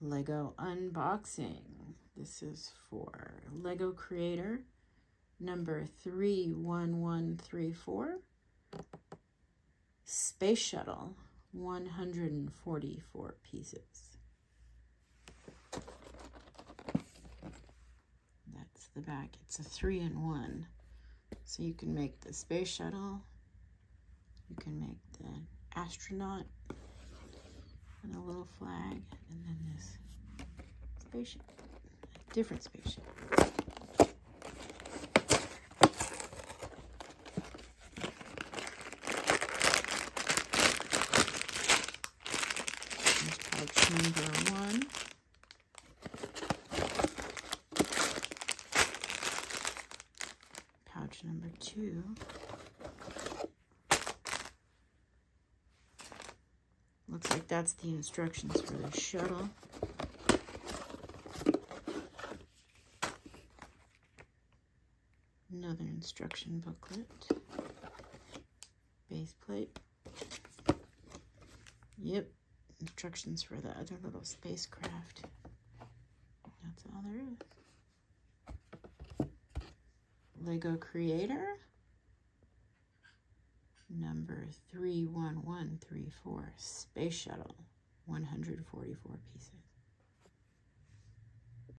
Lego unboxing. This is for Lego Creator number 31134. Space Shuttle, 144 pieces. That's the back. It's a three in one. So you can make the space shuttle, you can make the astronaut, flag, and then this spaceship, different spaceship. pouch number one. Pouch number two. Looks like that's the instructions for the shuttle. Another instruction booklet. Base plate. Yep, instructions for the other little spacecraft. That's all there is. Lego Creator number 31134 Space Shuttle 144 pieces.